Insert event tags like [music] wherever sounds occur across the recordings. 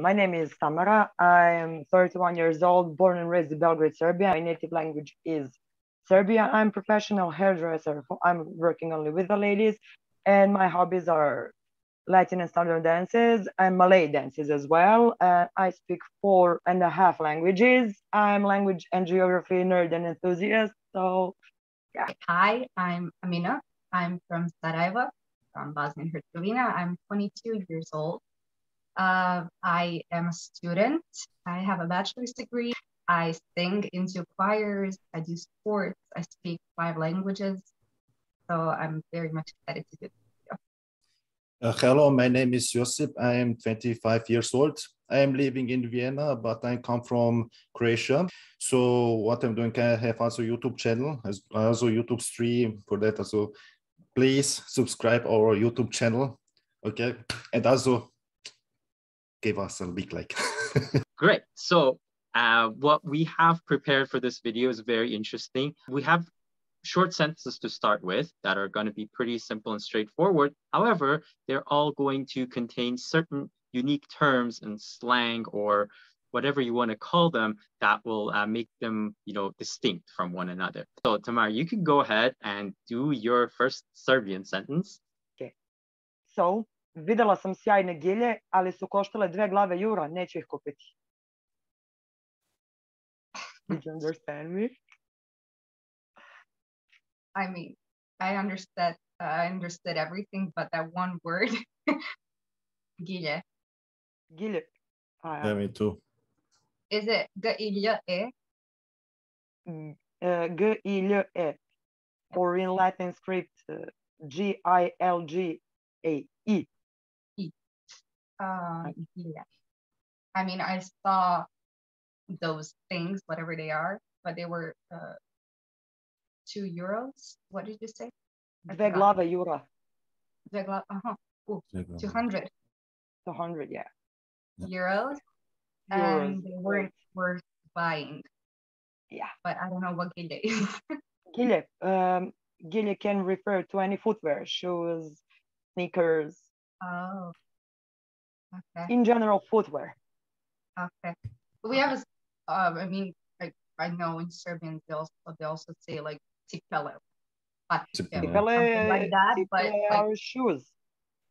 My name is Tamara. I am 31 years old, born and raised in Belgrade, Serbia. My native language is Serbia. I'm professional hairdresser. I'm working only with the ladies, and my hobbies are Latin and Southern dances and Malay dances as well. Uh, I speak four and a half languages. I'm language and geography nerd and enthusiast. So, yeah. Hi, I'm Amina. I'm from Sarajevo, from Bosnia and Herzegovina. I'm 22 years old. Uh, I am a student. I have a bachelor's degree. I sing into choirs. I do sports. I speak five languages. So I'm very much excited to do this. Uh, hello, my name is Josip. I am 25 years old. I am living in Vienna, but I come from Croatia. So what I'm doing, I have also YouTube channel, as also YouTube stream for that. Also, please subscribe our YouTube channel. Okay, and also give us a big like. [laughs] Great. So uh, what we have prepared for this video is very interesting. We have short sentences to start with that are going to be pretty simple and straightforward. However, they're all going to contain certain unique terms and slang or whatever you want to call them that will uh, make them you know distinct from one another so tamar you can go ahead and do your first serbian sentence okay so Videla sam sjajne gilje, ali su koštale dve glave jura, neću ih kupiti. [laughs] Did you understand me? I mean, I understood uh, I understood everything but that one word. [laughs] Gilje. Gilje. Ah, yeah. me too. Is it G-I-L-E? Uh, G-I-L-E. Or in Latin script, uh, G-I-L-G-A-E. Uh, yeah. I mean, I saw those things, whatever they are, but they were uh, two euros. What did you say? Dve glave euro. Dve glave, uh-huh. Ooh, 200. 200, yeah. Euros. Euros. And they weren't worth buying. Yeah. But I don't know what gilje is. [laughs] gilje. Um, gilje can refer to any footwear, shoes, sneakers. Oh. Okay. In general, footwear. Okay. We have a, uh, I mean, I, I know in Serbian they also they also say like tipele, tipele, like that, but like, shoes.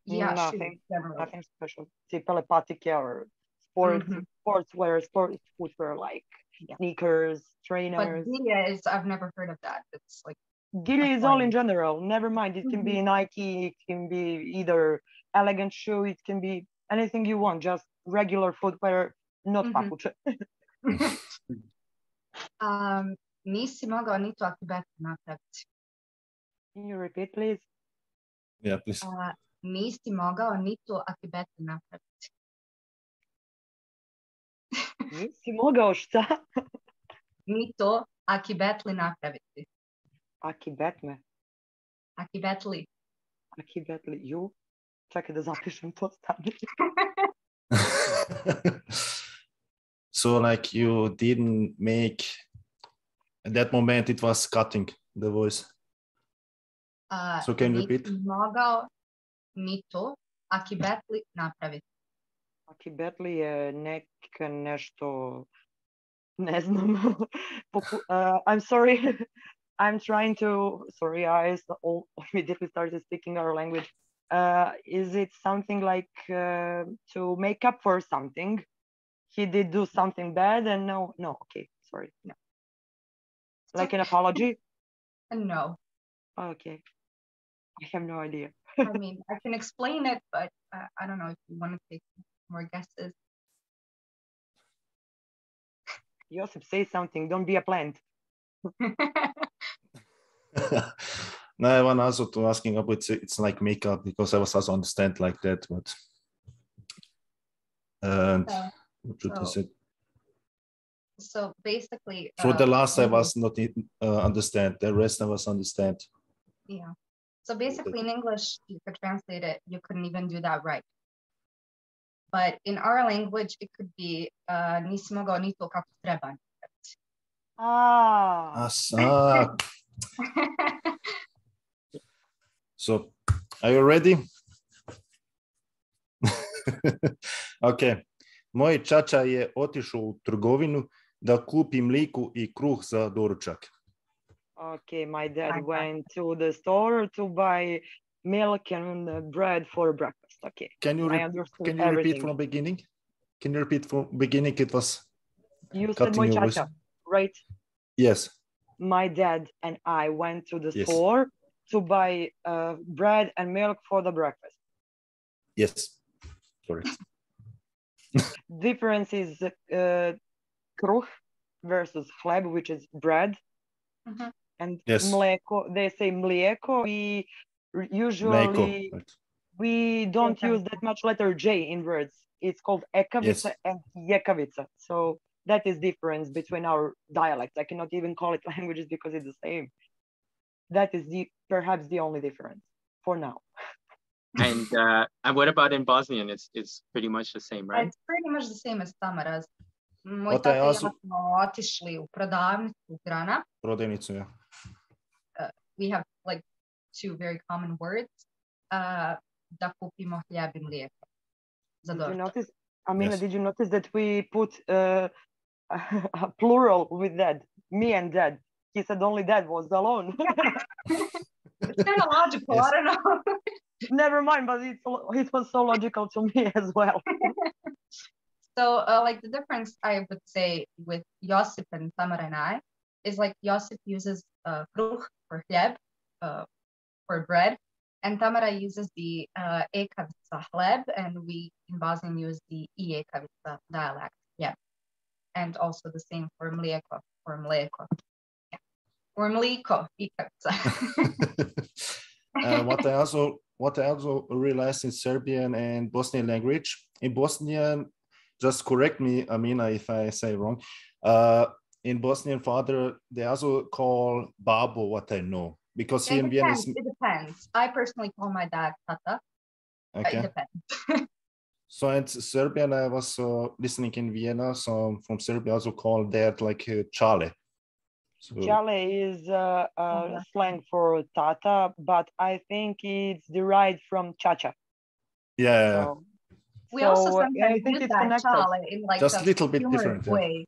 Yeah, nothing, shoes, nothing special. Tipele patike or sports Mhm. sportswear, sports footwear like Yeah. sneakers, But trainers. gilje is I've never heard of that. It's like Gilly is all in general. Never mind. It can be Mhm. Nike. It can be either elegant shoe. It can be anything you want. Just regular footwear, not Mhm. papuče. [laughs] um, nisi mogao ni to akibet napraviti. Can you repeat, please? Yeah, please. Uh, nisi mogao ni to akibet napraviti. Nisi mogao šta? [laughs] Ni to akibetli napraviti. Aki betme. Akibetli. Aki betli. Čekaj da zapišem to stanje. [laughs] so like you didn't make at that moment it was cutting the voice. Uh, So can you repeat? mogao ni to akibetli napraviti. Aki betli je nek nešto, ne znam. [laughs] Uh, I'm sorry. [laughs] I'm trying to, sorry, I s- all immediately started speaking our language. Uh, is it something like uh, to make up for something? He did do something bad and no, no, okay, sorry. No. Like an apology? [laughs] No, Okay. I have no idea. I [laughs] mean I can explain it, but uh, I don't know if you want to take more guesses. Josip, say something. Don't be a plant. [laughs] no, I want also to asking about it's, it's like makeup because I was also understand like that, but and Uh, what should I so- say? so basically, For the uh, last, I was not uh, understand. The rest, I was understand. Yeah. So basically, in English, you could translate it. You couldn't even do that right. But in our language, it could be uh, nisi mogao ni to kako treba. Ah, As- ah, [laughs] so, are you ready? [laughs] okay. Moj čača je otišao u trgovinu da kupi mliku i kruh za doručak. Okay, my dad went to the store to buy milk and bread for breakfast. Okay, Can you, I re- understood can you everything. repeat from beginning? Can you repeat from beginning? It was, you said my your voice. chacha, right? yes. My dad and I went to the Yes. store to buy uh, bread and milk for the breakfast. Yes. Sorry. [laughs] Difference is uh, kruh versus hleb, which is bread, Mhm. and Yes. mleko. They say mlieko. We usually Mleko. Right. we don't use that much letter J in words. It's called ekavica and jekavica. So that is difference between our dialects. I cannot even call it [laughs] languages because it's the same. That is the perhaps the only difference for now. [laughs] And uh, and what about in Bosnian? It's it's pretty much the same, right? It's pretty much the same as Tamaras. Moj What I tata i ja also- smo otišli u prodavnicu grana. Prodavnicu, ja. We have like two very common words. Uh, da kupimo hljeb i mlijeko. Za Did you notice? Amina, Yes. did you notice that we put uh, [laughs] a plural with dad? Me and dad. He said only dad was alone. It's kind of logical, Yes. I don't know. Never mind, but it's, it was so logical to me [laughs] as well. So, uh, like the difference I would say with Josip and Tamara and I is like Josip uses uh, kruh for hljeb, uh, for bread, and Tamara uses the uh, ekavica hleb, and we in Bosnian use the i ekavica dialect, yeah, and also the same for mlijeko or mleko, yeah. Or uh, what I [laughs] also what I also realized in Serbian and Bosnian language in Bosnian, just correct me, Amina, if I say wrong. Uh, in Bosnian father, they also call babo what I know because here it in Vienna is It depends. I personally call my dad tata. but It okay. depends. So in Serbian, I was uh, listening in Vienna. So from Serbia, also call that like uh, chale. So Chale is uh, uh, Uh-huh. slang for tata, but I think it's derived from chacha. yeah, So, We also so, uh, sometimes I think use it's that connected. chale in like Just a little bit humorous different, yeah. way,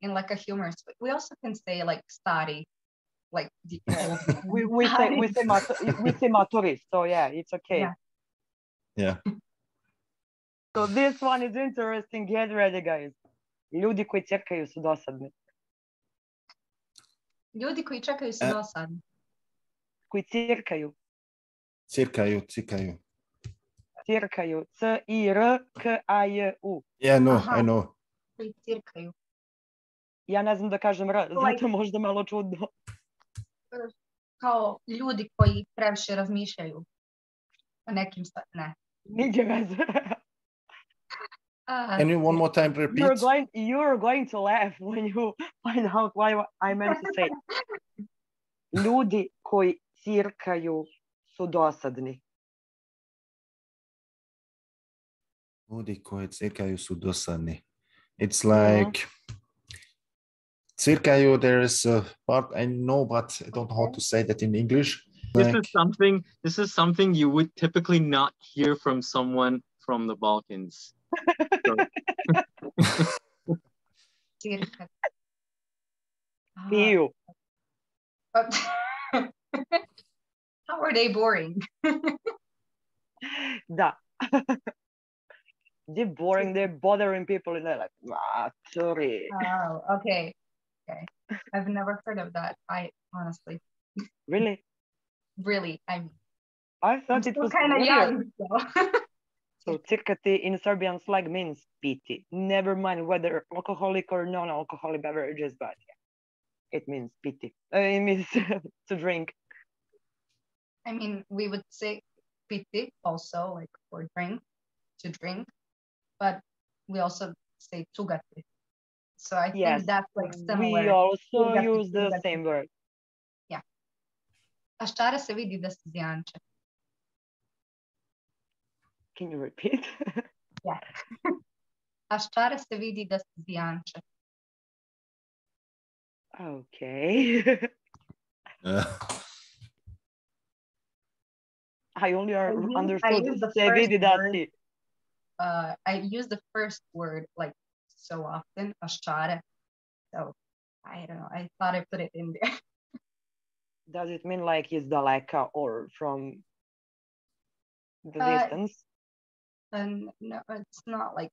in like a humorous way. We also can say like stari, like the old. [laughs] [laughs] We, we say we say mat- we say maturi, so yeah, it's okay. Yeah. yeah. So this one is interesting. Get ready, guys. Ljudi koji čekaju su dosadni. Ljudi koji čekaju su E. dosadni. Koji cirkaju. Cirkaju, cirkaju. Cirkaju. C-I-R-K-A-J-U. Yeah, no, Aha. I know. Koji cirkaju. Ja ne znam da kažem R, zato možda malo čudno. Kao ljudi koji previše razmišljaju o nekim stvarima. Ne. Nigdje veze. A, Can you one more time repeat? You're going, you're going to laugh [laughs] when you find out what I meant to say. Ljudi koji cirkaju su dosadni. Ljudi koji cirkaju su dosadni. It's like cirkaju, there is a part I know, but I don't know how to say that in English. This Like, is something. This is something you would typically not hear from someone from the Balkans. Ah, How are they boring? Da. They're boring, they're bothering people and they're like, ah, sorry. Oh, okay. Okay. I've never heard of that. I honestly, Really? really, I'm, I I'm thought it was kind of young. So. [laughs] So cirkati in Serbian slang means piti. Never mind whether alcoholic or non-alcoholic beverages, but yeah, it means piti. Uh, it means [laughs] to drink. I mean, we would say piti also, like for drink, to drink, but we also say tugati. So I think that's like similar. We also Tugati, use the tugati. same word. Yeah. A ščara se vidi da se zjanče. Can you repeat? [laughs] A ščara se vidi da se zjanče. okay. uh, [laughs] I only are I use- understood use the se vidi da word. si. uh, I use the first word like so often, ashara. So I don't know. I thought I put it in there. [laughs] Does it mean like it's daleka or from the Uh, distance? And no, it's not like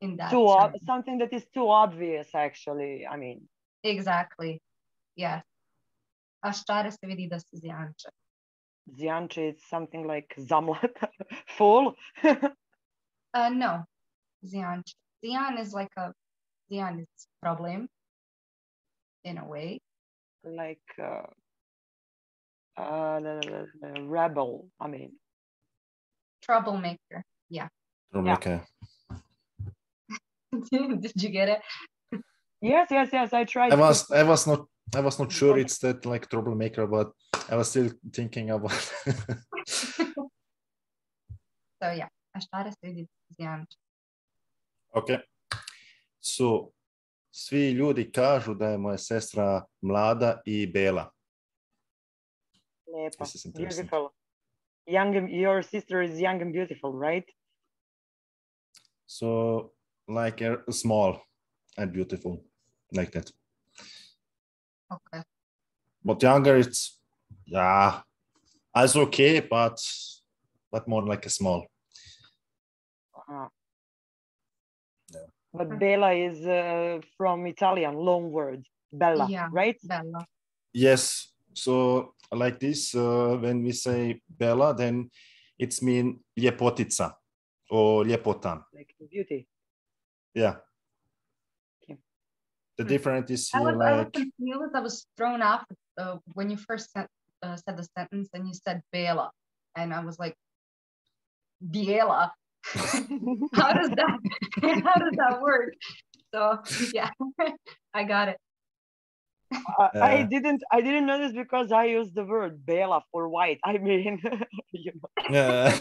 in that. Too ob- something that is too obvious, actually. I mean, Exactly. Yes. Ashara se vidi da se. Zjanče is something like zamlat, [laughs] full. Uh, no, zjanča. Zjan is like a, zjan is problem in a way. like uh, uh, the, the- the rebel. I mean, Troublemaker. Okay. [laughs] Did you get it? yes, yes, yes. I tried. I was I was not I was not sure it's that like troublemaker, but I was still thinking about [laughs] So yeah, Ashara se vidi da. Ok. So, svi ljudi kažu da je moja sestra mlada i bela. Lepa, This is interesting. beautiful. Young, and- your sister is young and beautiful, right? So, like a small and beautiful, like that. Okay. But younger, it's yeah, as okay, but but more like a small. Uh, Yeah. But. Bella is uh, from Italian, long word. Bella, Yeah. right? Bella. Yes. So like this, uh, when we say Bella, then it's mean ljepotica or ljepota. Like beauty. Yeah. Okay. The Hmm. difference is I here was, I was like confused. I was thrown off uh, when you first sent, uh, said the sentence and you said Bela. And I was like, Biela. [laughs] how does that [laughs] how does that work? So yeah, [laughs] I got it. I, I Uh, didn't I didn't notice because I used the word Bella for white. I mean, you know, yeah.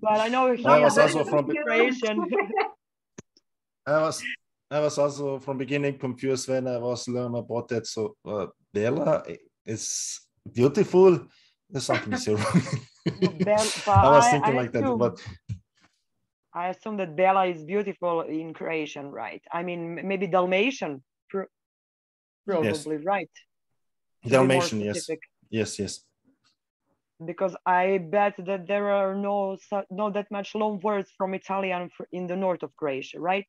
But I know I was also from Croatian. [laughs] I was I was also from beginning confused when I was learning about that. So uh, Bella is beautiful. There's something is wrong. Bell, [laughs] but I was thinking I like that, but I assume that Bella is beautiful in Croatian, right? I mean, maybe Dalmatian, pro- Yes. probably right. to be more Dalmatian, yes, yes, yes. Because I bet that there are no su- not that much loan words from Italian in the north of Croatia, right?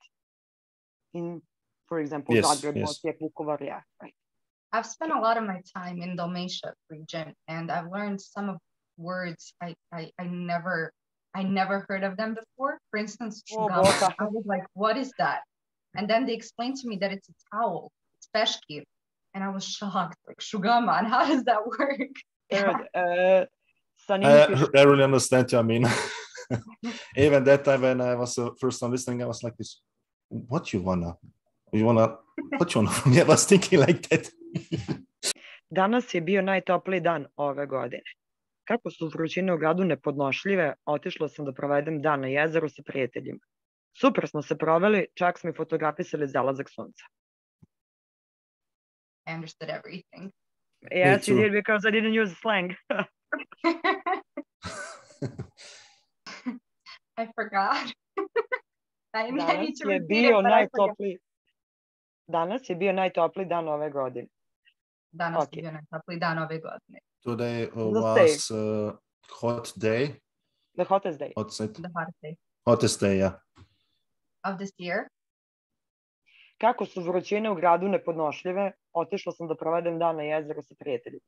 In, for example, Yes, Zagreb, yes. Osijek, Vukovar, yeah, right. I've spent a lot of my time in Dalmatia region and I've learned some of words I, I, I never I never heard of them before. For instance, Oh, shugama. I was like, what is that? And then they explained to me that it's a towel, it's peshki. And I was shocked, like shugama, and [laughs] how does that work? Third, [laughs] uh, I, [laughs] I really understand you. I mean, [laughs] even that time when I was uh, first time listening, I was like this. What you wanna? You wanna? What you wanna [laughs] from me? I was thinking like that. Danas je bio najtopliji dan ove godine. Kako su vrućine u gradu nepodnošljive, otišla sam da provedem dan na jezeru sa prijateljima. Super smo se proveli, čak smo i fotografisali zalazak sunca. I understood everything. Yes, you did because I didn't use slang. [laughs] I forgot. [laughs] I, I need Danas to je repeat bio I najtopliji. Danas je bio najtopliji dan ove godine. Danas Okay. je bio najtopliji dan ove godine. Today was uh, hot day. The hottest day. Outside. The hottest day Hottest day, yeah. of this year. Kako su vrućine u gradu nepodnošljive, otišla sam da provedem dan na jezeru sa prijateljima.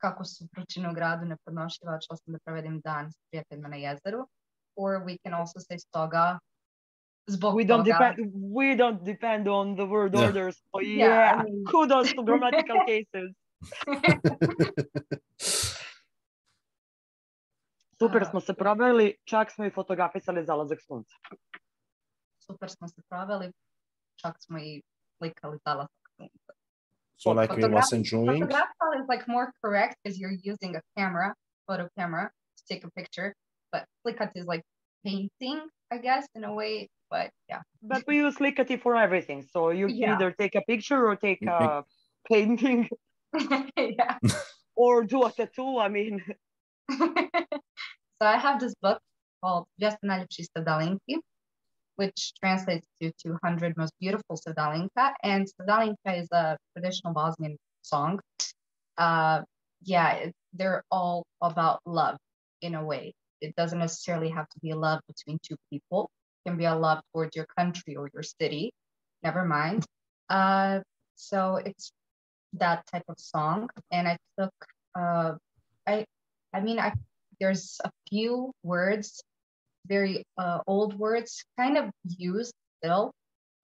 Kako su vrućine u gradu nepodnošljiva, odšla sam da provedem dan s prijateljima na jezeru. Or we can also say stoga. Zbog We don't toga. depend. We don't depend on the word Yeah. orders. Oh, Yeah, yeah, I mean- kudos to grammatical [laughs] cases. [laughs] Super smo se proveli, čak smo i fotografisali zalazak sunca. Super smo se proveli, čak smo i slikali zalazak sunca. So like we was Photograph- enjoying. Photographical is like more correct because you're using a camera, photo camera, to take a picture. But slikat is like painting, I guess, in a way. But yeah. But we use Slikati for everything. So you can Yeah. either take a picture or take a [laughs] painting yeah. [laughs] or do a tattoo. I mean, [laughs] so I have this book called 200 najljepših Sevdalinki, which translates to 200 most beautiful Sevdalinka. And Sevdalinka is a traditional Bosnian song. Uh, yeah, it, they're all about love in a way. It doesn't necessarily have to be a love between two people. It can be a love towards your country or your city. Never mind. Uh, so it's that type of song, and I took. Uh, I, I mean, I there's a few words, very uh, old words, kind of used still,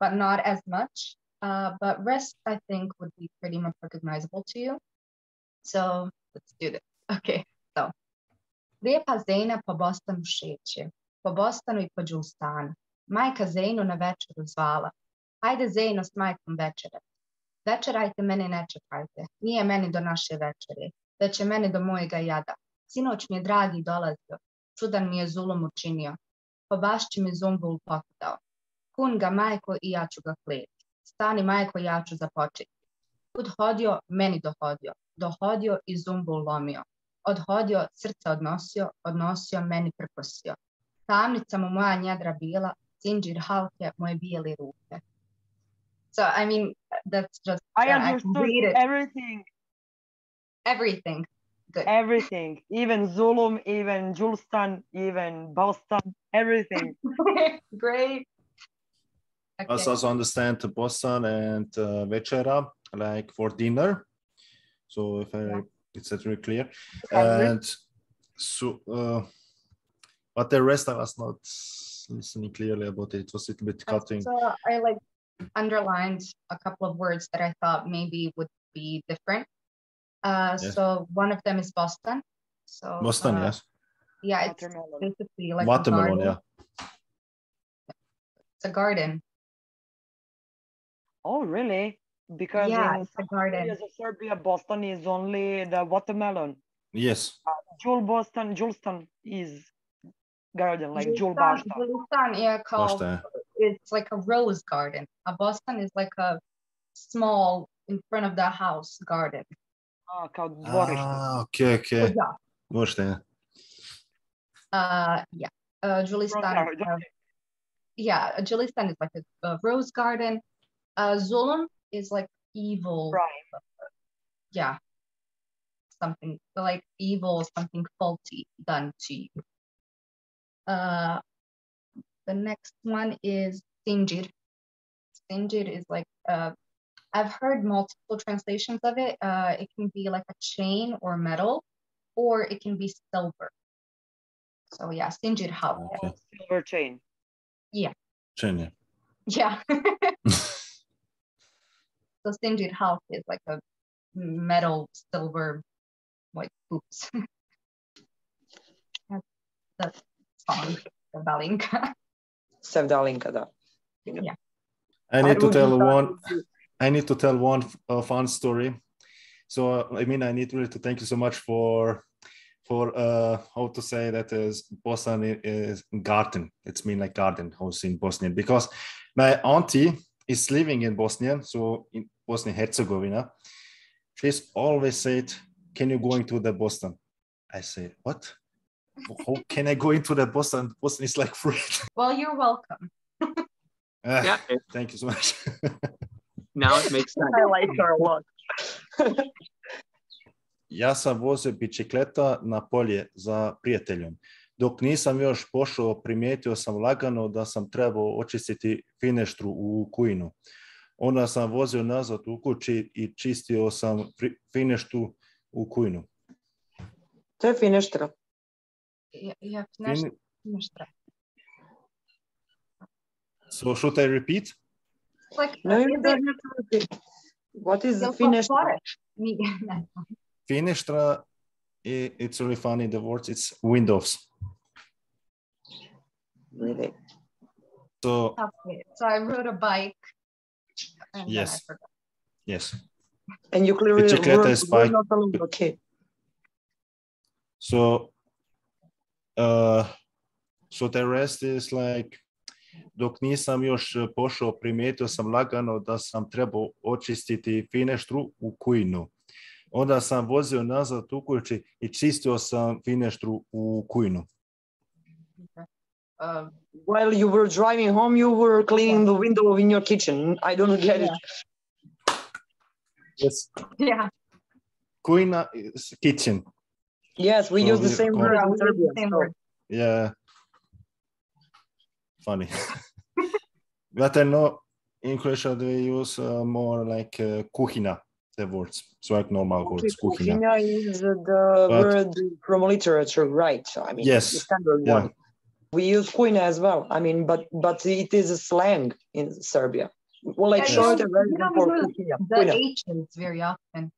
but not as much. Uh, but rest, I think, would be pretty much recognizable to you. So let's do this. [laughs] Okay, so. Lijepa Zena po Bostonu šeće, po Bostonu i po Đulstanu. Majka Zenu na večeru zvala. Hajde Zeno s majkom večerat. Večerajte mene ne čekajte, nije meni do naše večere, već je meni do mojega jada. Sinoć mi je dragi dolazio, čudan mi je zulum učinio. Po bašći mi zumbul pokutao. Kun ga majko i ja ću ga kleti. Stani majko ja ću započeti. Kud hodio, meni dohodio. Dohodio i zumbul lomio. Odhodio, srce odnosio, odnosio, meni prkosio. Tamnica mu moja njedra bila, sinđir halke, moje bijeli ruke. So, I mean, that's just, I understood it. everything, everything. Good. everything, even Zulum, even Julstan, even Boston, everything. [laughs] Great. I Okay. also understand Boston and uh, Večera, like for dinner. So if I, Yeah. it's not really clear. And so, uh, but the rest I was not listening clearly about it. It was a little bit cutting. So I like underlined a couple of words that I thought maybe would be different. Uh, Yes. So one of them is Boston. So Boston, uh, yes. Yeah, it's Watermelon. basically like a Watermelon, garden. yeah. It's a garden. Oh, really? Because yeah, in it's a garden. areas of Serbia, Boston is only the watermelon. Yes. Jul Boston, Julstan is garden, like Jul Boston. Bashta. Julistan, yeah, called Boston. it's like a rose garden. A Boston is like a small in front of the house garden. Ah, kao dvorište. Ah, okay, okay. Yeah. Možda. Uh, yeah. Uh, Julistan. Sorry, uh, yeah, Julistan is like a, a rose garden. Uh, Zulum is like evil. Right. Yeah. Something like evil, something faulty done to you. Uh, the next one is Sinjir. Sinjir is like, uh, I've heard multiple translations of it. Uh, it can be like a chain or metal, or it can be silver. So yeah, Sinjir Halk. Okay. Silver chain. Čenje. Yeah. [laughs] so Sinjir Halk is like a metal silver like hoops. [laughs] That's the song, the Balinka. Sevdalinka, da. I need to tell be one. Fine. I need to tell one uh, fun story. So uh, I mean, I need really to thank you so much for for uh how to say that is Boston is garden. It's mean like garden house in Bosnia because my auntie is living in Bosnia, so in Bosnia Herzegovina. She's always said, "Can you go into the Boston?" I say, "What? How [laughs] can I go into the Boston? Boston is like [laughs] free." Well, you're welcome. Ah, Yeah, Thank you so much. [laughs] now it makes sense. I like her a lot. Ja sam vozio bicikleta na polje za prijateljom. Dok nisam još pošao, primijetio sam lagano da sam trebao očistiti fineštru u kujinu. Onda sam vozio nazad u kući i čistio sam fineštru u kujinu. To je fineštra. Have to finish, Fin-. So should I repeat? It's like No, you is don't have to repeat. What is the to fineštra? poreš? Ni- ne. Fineštra, i- it's really funny, the words, it's windows. Really? So, Okay, so I rode a bike. And Yes. yes. And you clearly Bicikleta were- is were bike. not alone. Okay. So, uh, so the rest is like, dok nisam još pošao, primijetio sam lagano da sam trebao očistiti fineštru u kujinu. Onda sam vozio nazad u kući i čistio sam fineštru u kujinu. Uh, While you were driving home, you were cleaning the window in your kitchen. I don't get it. Yes. yeah, Kuina is kitchen. Yes, we Oh, use the same in Serbia. so- word. Yeah. Funny. [laughs] [laughs] but I know in Croatia they use uh, more like uh, kuhina, the words. So like normal Okay, words, kuhina. kuhinja is uh, the But- word from literature, right? I mean, Yes, standard yeah. one. We use kuina as well. I mean, but but it is a slang in Serbia. Well, like Yeah, short you and know- version you for we use kuhinja. The kuina. H's very often.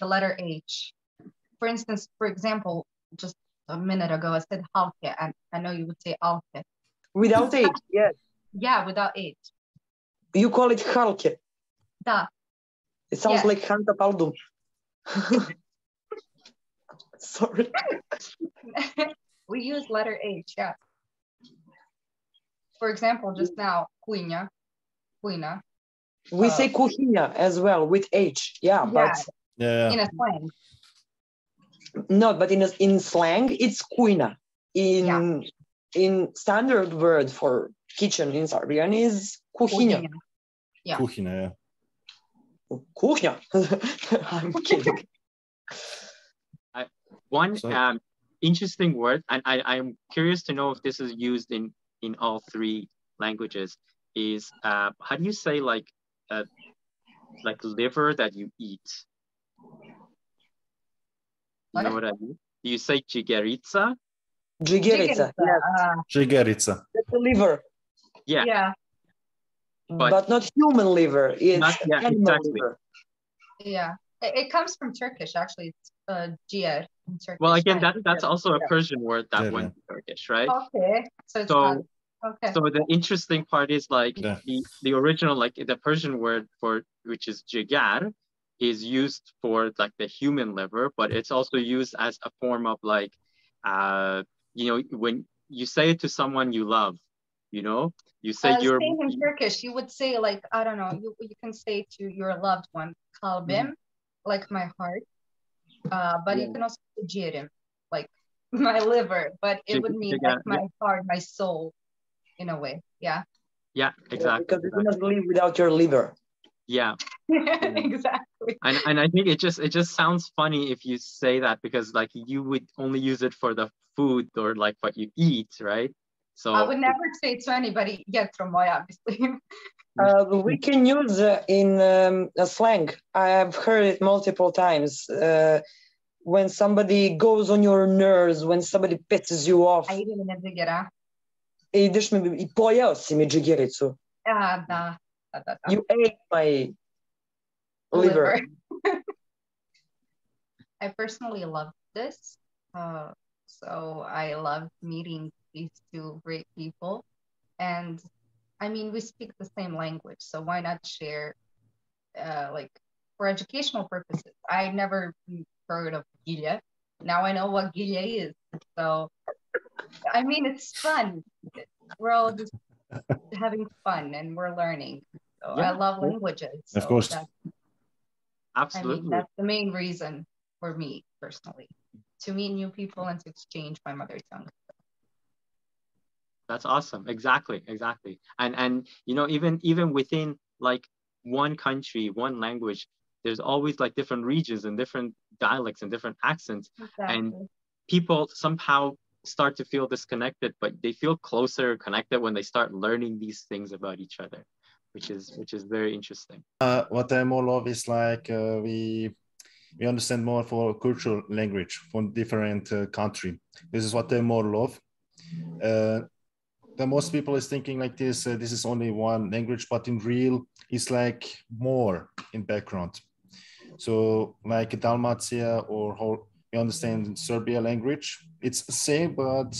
The letter H. For instance, for example, just a minute ago, I said halke, and I know you would say alke. Without H, yes. Yeah, without H. You call it halke. Da. It sounds Yeah. like Hanka Paldum. [laughs] Sorry. [laughs] we use letter H, yeah. For example, just now, kuinja, kuina, We Uh, say kuhinja as well with H. Yeah, but Yeah. in a slang. No, but in in slang it's kuina. In in standard word for kitchen in Serbian is kuhinja. kuhinja. Yeah. Kuhina, yeah. Kuhinja. [laughs] I'm [laughs] kidding. One So- um, interesting word, and I, I'm curious to know if this is used in, in all three languages, is uh, how do you say like uh, like liver that you eat? You know what I mean? You say jigerica? Jigerica. Jigerica, Yes, uh, Jigerica. the liver, Yeah. yeah, But- but, not human liver. It's Not- yeah, animal exactly. liver. yeah. It, it comes from Turkish, actually. It's uh, ciğer in Turkish. Well, again, Yeah. that, that's also a Persian word that Yeah, went to Turkish, right? Okay, so it's So- okay. So the interesting part is like Yeah. the, the original, like the Persian word for which is jigar is used for like the human liver, but it's also used as a form of like, uh, you know, when you say it to someone you love, you know, you say uh, you're, saying in Turkish, you would say like I don't know. You you can say to your loved one, kalbim, like my heart. Uh, but you can also say ciğerim, like [laughs] my liver. But it would mean like my heart, my soul, in a way. Yeah. yeah, Yeah, exactly. because you cannot live without your liver. Yeah. [laughs] exactly. And, and I think it just, it just sounds funny if you say that because like you would only use it for the food or like what you eat, right? So I would never say it to anybody, get from my obviously. [laughs] Uh, we can use uh, in um, a slang. I have heard it multiple times. Uh, when somebody goes on your nerves, when somebody pisses you off, Ajde mi ne digera. ideš mi i pojeo si mi džigericu. Ah, da. Da, da, da. You ate my liver. [laughs] I personally love this. Uh, so I love meeting these two great people. And I mean, we speak the same language, so why not share, uh, like, for educational purposes? I never heard of Gilya. Now I know what Gilya is. So, I mean, it's fun. We're all just having fun and we're learning. So I love languages. Of so course. Absolutely. I mean, that's the main reason for me personally to meet new people and to exchange my mother tongue. That's awesome. Exactly, exactly. And and you know, even even within like one country, one language, there's always like different regions and different dialects and different accents. Exactly. People somehow start to feel disconnected, but they feel closer connected when they start learning these things about each other, which is which is very interesting. Uh, what I more love is like uh, we we understand more for cultural language from different uh, country. This is what I more love. Uh, the most people is thinking like this. Uh, this is only one language, but in real, it's like more in background. So like Dalmatia or how we understand Serbia language, it's same, but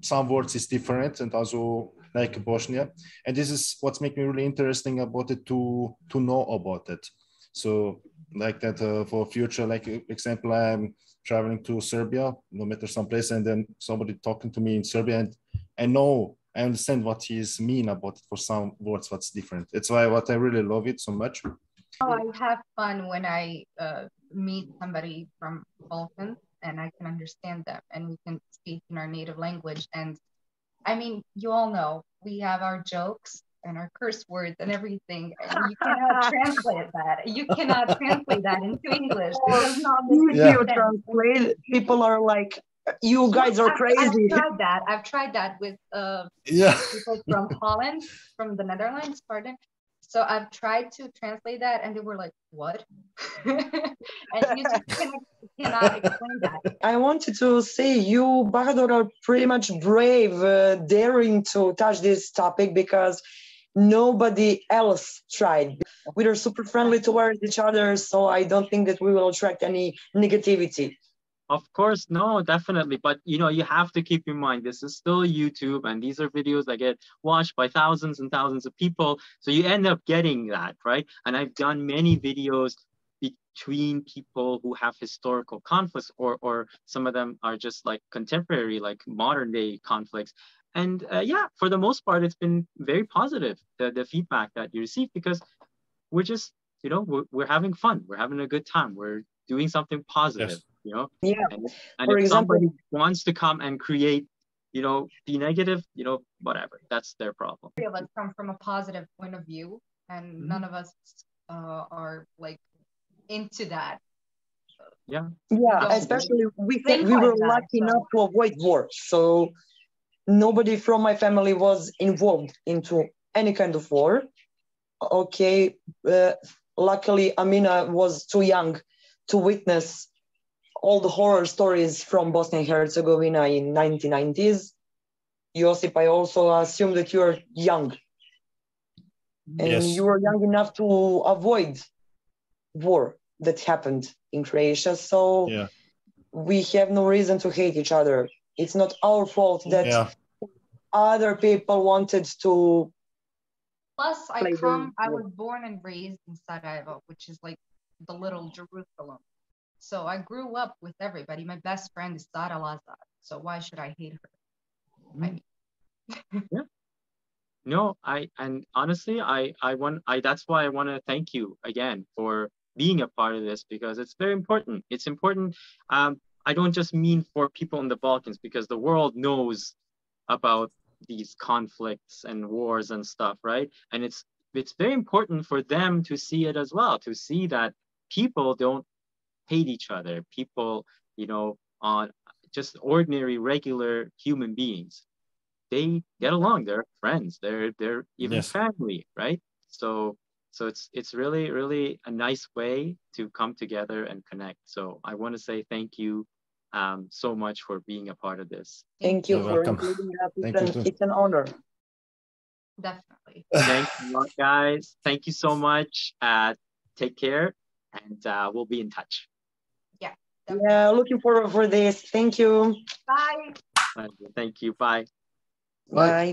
some words is different, and also like Bosnia. And this is what's making me really interesting about it to to know about it. So like that uh, for future, like example, I'm traveling to Serbia, no matter some place, and then somebody talking to me in Serbia, and I know I understand what he's mean about it for some words what's different. It's why what I really love it so much. Oh, I have fun when I uh, meet somebody from Balkan and I can understand them and we can speak in our native language. And I mean, you all know we have our jokes and our curse words and everything. And [laughs] you cannot translate that. You cannot translate that into English. yeah. you translate, people are like, you guys are crazy. I've, I've, tried that. I've tried that with uh, yeah. people from Holland, from the Netherlands, pardon. So I've tried to translate that, and they were like, "What?" [laughs] and you just [laughs] cannot, cannot explain that. I wanted to say you, Bahador, are pretty much brave, uh, daring to touch this topic because nobody else tried. We are super friendly towards each other, so I don't think that we will attract any negativity. Of course, no, definitely. But you know, you have to keep in mind this is still YouTube, and these are videos that get watched by thousands and thousands of people. So you end up getting that, right? And I've done many videos between people who have historical conflicts, or or some of them are just like contemporary, like modern day conflicts. And uh, yeah, for the most part, it's been very positive the, the feedback that you receive because we're just you know we're, we're having fun, we're having a good time, we're doing something positive. Yes. you know? Yeah. And, and For if example, somebody wants to come and create you know be negative you know whatever. That's their problem. Three of us come from a positive point of view and mm-hmm. none of us uh, are like into that. Yeah. Yeah especially we think we were lucky so. enough to avoid war so nobody from my family was involved into any kind of war. Okay uh, luckily amina was too young to witness all the horror stories from Bosnia and Herzegovina in 1990s. Josip, I also assume that you're young. And yes. you were young enough to avoid war that happened in Croatia. So yeah. we have no reason to hate each other. It's not our fault that yeah. other people wanted to. Plus, I come, I was born and raised in Sarajevo, which is like the little Jerusalem. So I grew up with everybody. My best friend is Sara Lazar. So why should I hate her? Mm. I mean. [laughs] yeah. No, I and honestly, I I want I that's why I want to thank you again for being a part of this because it's very important. It's important. Um, I don't just mean for people in the Balkans because the world knows about these conflicts and wars and stuff, right? And it's it's very important for them to see it as well, to see that people don't hate each other. People, you know, on just ordinary, regular human beings, they get along. They're friends. They're they're even yes. family, right? So so it's it's really really a nice way to come together and connect. So I want to say thank you um, so much for being a part of this. Thank you You're for welcome. including us. Thank it's, an, it's an honor. Definitely. Thank you, guys. Thank you so much. Uh, take care, and uh, we'll be in touch. Yeah, Yeah. looking forward for this. Thank you. Bye. Thank you. Bye. Bye. Bye.